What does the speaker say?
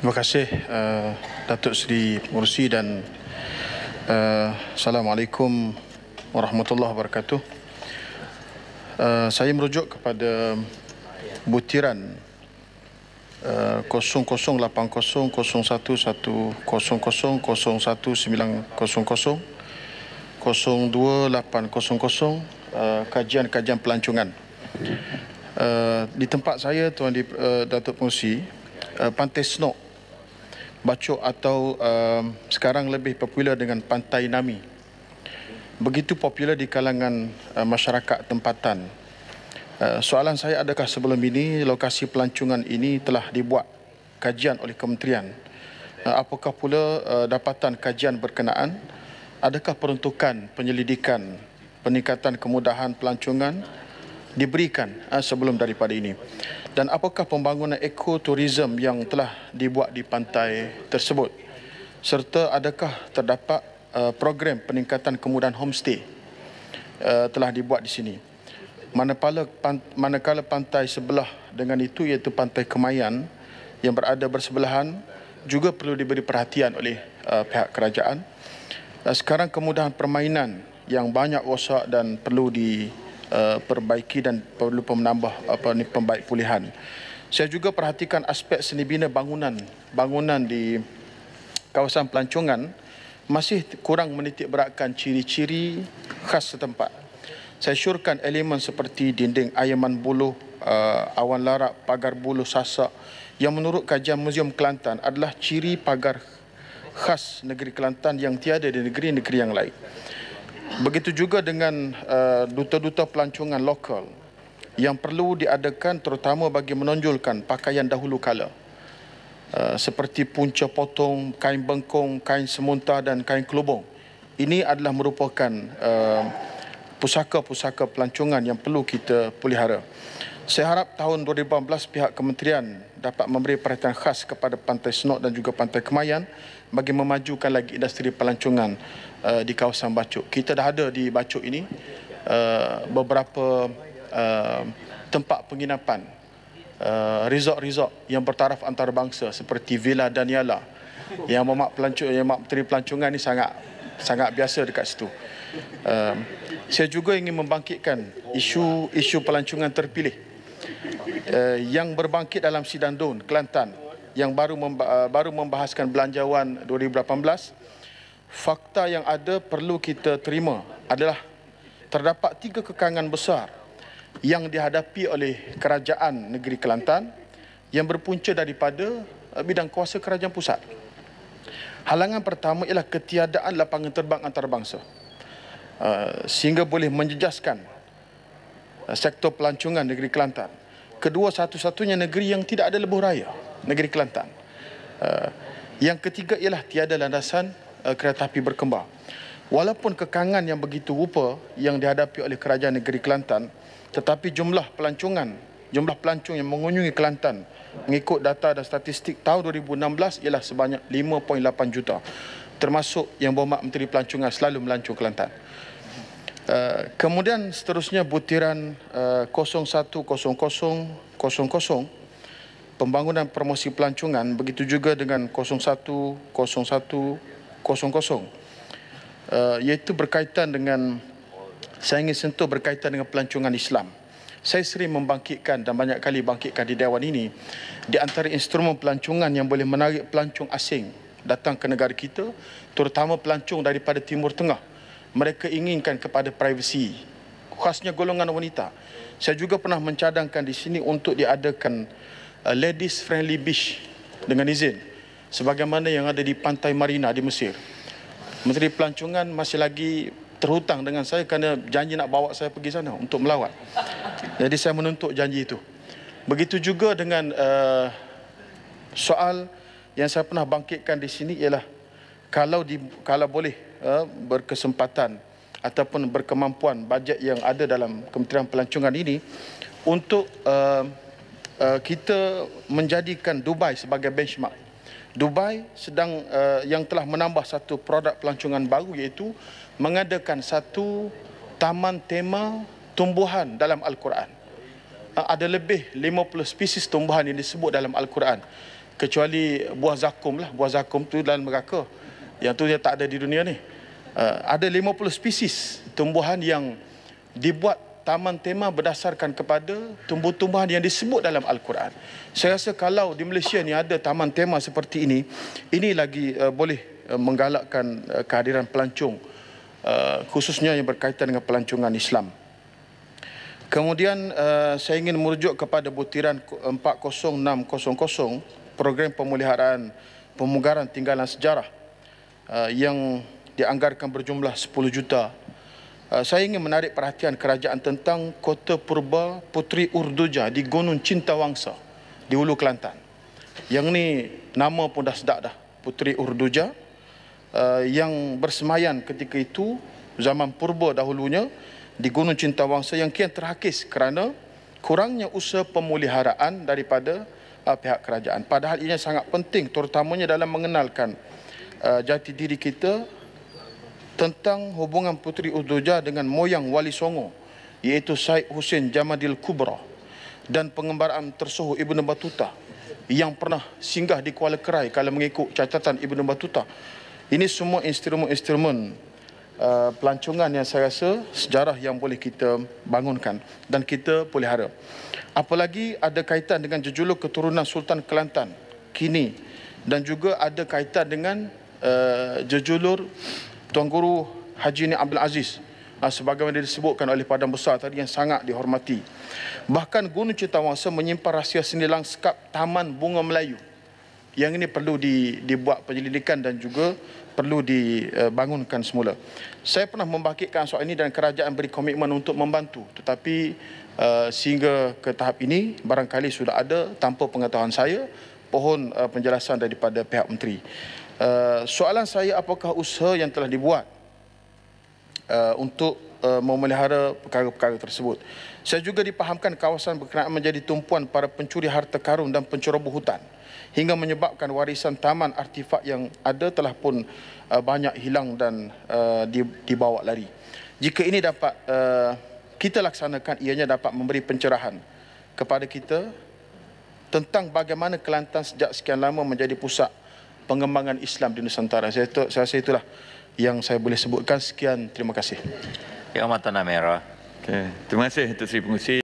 Terima kasih uh, Datuk Seri Mursi dan uh, Assalamualaikum warahmatullahi wabarakatuh. Uh, saya merujuk kepada butiran uh, 0080 01 100 01 0900 02800 uh, kajian-kajian pelancongan. Uh, di tempat saya Tuan uh, Datuk Pengusi, uh, Pantai Snok Bacok atau uh, sekarang lebih popular dengan Pantai Nami. Begitu popular di kalangan uh, masyarakat tempatan. Uh, soalan saya adakah sebelum ini lokasi pelancongan ini telah dibuat kajian oleh kementerian? Uh, apakah pula uh, dapatan kajian berkenaan? Adakah peruntukan penyelidikan peningkatan kemudahan pelancongan diberikan uh, sebelum daripada ini? dan apakah pembangunan ekoturism yang telah dibuat di pantai tersebut? Serta adakah terdapat uh, program peningkatan kemudahan homestay uh, telah dibuat di sini? Manakala manakala pantai sebelah dengan itu iaitu pantai Kemayan yang berada bersebelahan juga perlu diberi perhatian oleh uh, pihak kerajaan. Uh, sekarang kemudahan permainan yang banyak rosak dan perlu di Uh, perbaiki dan perlu menambah apa ni pembaik pulihan. Saya juga perhatikan aspek seni bina bangunan bangunan di kawasan pelancongan masih kurang menitik beratkan ciri-ciri khas setempat. Saya syurkan elemen seperti dinding ayaman buluh, uh, awan larak, pagar buluh sasak yang menurut kajian Muzium Kelantan adalah ciri pagar khas negeri Kelantan yang tiada di negeri-negeri yang lain. Begitu juga dengan uh, duta-duta pelancongan lokal yang perlu diadakan terutama bagi menonjolkan pakaian dahulu kala. Uh, seperti punca potong, kain bengkong, kain semunta dan kain kelubung. Ini adalah merupakan uh, pusaka-pusaka pelancongan yang perlu kita pelihara. Saya harap tahun 2018 pihak kementerian dapat memberi perhatian khas kepada Pantai Senok dan juga Pantai Kemayan bagi memajukan lagi industri pelancongan uh, di kawasan Bacok. Kita dah ada di Bacok ini uh, beberapa uh, tempat penginapan uh, resort-resort yang bertaraf antarabangsa seperti Villa Daniela yang memak pelancong yang mak menteri pelancongan ini sangat sangat biasa dekat situ. Uh, saya juga ingin membangkitkan isu isu pelancongan terpilih uh, yang berbangkit dalam sidang DUN Kelantan yang baru memba- baru membahaskan belanjawan 2018 fakta yang ada perlu kita terima adalah terdapat tiga kekangan besar yang dihadapi oleh kerajaan negeri Kelantan yang berpunca daripada eh, bidang kuasa kerajaan pusat. Halangan pertama ialah ketiadaan lapangan terbang antarabangsa uh, sehingga boleh menjejaskan uh, sektor pelancongan negeri Kelantan. Kedua satu-satunya negeri yang tidak ada lebuh raya, negeri Kelantan. Uh, yang ketiga ialah tiada landasan uh, kereta api berkembang. Walaupun kekangan yang begitu rupa yang dihadapi oleh kerajaan negeri Kelantan, tetapi jumlah pelancongan, jumlah pelancong yang mengunjungi Kelantan mengikut data dan statistik tahun 2016 ialah sebanyak 5.8 juta. Termasuk yang berhormat Menteri Pelancongan selalu melancong Kelantan. Uh, kemudian seterusnya butiran uh, 010000 pembangunan promosi pelancongan begitu juga dengan 0101 kosong-kosong uh, iaitu berkaitan dengan saya ingin sentuh berkaitan dengan pelancongan Islam. Saya sering membangkitkan dan banyak kali bangkitkan di Dewan ini di antara instrumen pelancongan yang boleh menarik pelancong asing datang ke negara kita terutama pelancong daripada Timur Tengah. Mereka inginkan kepada privasi khasnya golongan wanita. Saya juga pernah mencadangkan di sini untuk diadakan uh, ladies friendly beach dengan izin sebagaimana yang ada di pantai Marina di Mesir. Menteri Pelancongan masih lagi terhutang dengan saya kerana janji nak bawa saya pergi sana untuk melawat. Jadi saya menuntut janji itu. Begitu juga dengan uh, soal yang saya pernah bangkitkan di sini ialah kalau di, kalau boleh uh, berkesempatan ataupun berkemampuan bajet yang ada dalam Kementerian Pelancongan ini untuk uh, uh, kita menjadikan Dubai sebagai benchmark Dubai sedang uh, yang telah menambah satu produk pelancongan baru iaitu mengadakan satu taman tema tumbuhan dalam Al-Quran. Uh, ada lebih 50 spesies tumbuhan yang disebut dalam Al-Quran. kecuali buah zakum lah buah zakum tu dalam neraka yang tu dia tak ada di dunia ni uh, ada 50 spesies tumbuhan yang dibuat taman tema berdasarkan kepada tumbuh-tumbuhan yang disebut dalam Al-Quran. Saya rasa kalau di Malaysia ni ada taman tema seperti ini, ini lagi uh, boleh uh, menggalakkan kehadiran pelancong khususnya yang berkaitan dengan pelancongan Islam. Kemudian saya ingin merujuk kepada butiran 40600 program pemeliharaan pemugaran tinggalan sejarah uh, yang dianggarkan berjumlah 10 juta. Uh, saya ingin menarik perhatian kerajaan tentang kota purba Putri Urduja di Gunung Cintawangsa di Ulu Kelantan. Yang ni nama pun dah sedap dah, Putri Urduja uh, yang bersemayan ketika itu zaman purba dahulunya di Gunung Cintawangsa yang kian terhakis kerana kurangnya usaha pemuliharaan daripada pihak kerajaan. Padahal ini sangat penting terutamanya dalam mengenalkan uh, jati diri kita tentang hubungan Puteri Uduja dengan moyang Wali Songo iaitu Said Hussein Jamadil Kubra dan pengembaraan tersuhu Ibn Batuta yang pernah singgah di Kuala Kerai kalau mengikut catatan Ibn Batuta. Ini semua instrumen-instrumen Uh, pelancongan yang saya rasa sejarah yang boleh kita bangunkan dan kita pelihara. Apalagi ada kaitan dengan jejuluk keturunan Sultan Kelantan kini dan juga ada kaitan dengan uh, jejulur Tuan Guru Haji Ni Abdul Aziz uh, sebagaimana disebutkan oleh Padang Besar tadi yang sangat dihormati. Bahkan Gunung Citawangsa menyimpan rahsia seni langskap Taman Bunga Melayu yang ini perlu dibuat penyelidikan dan juga perlu dibangunkan semula. Saya pernah membangkitkan soal ini dan kerajaan beri komitmen untuk membantu tetapi uh, sehingga ke tahap ini barangkali sudah ada tanpa pengetahuan saya pohon uh, penjelasan daripada pihak menteri. Uh, soalan saya apakah usaha yang telah dibuat uh, untuk uh, memelihara perkara-perkara tersebut. Saya juga dipahamkan kawasan berkenaan menjadi tumpuan para pencuri harta karun dan penceroboh hutan hingga menyebabkan warisan taman artifak yang ada telah pun uh, banyak hilang dan uh, dibawa lari. Jika ini dapat uh, kita laksanakan ianya dapat memberi pencerahan kepada kita tentang bagaimana Kelantan sejak sekian lama menjadi pusat pengembangan Islam di Nusantara. Saya, itu, saya rasa itulah yang saya boleh sebutkan. Sekian, terima kasih. Yang Mata Merah. Okay. Terima kasih Tuan Sri Pengusi.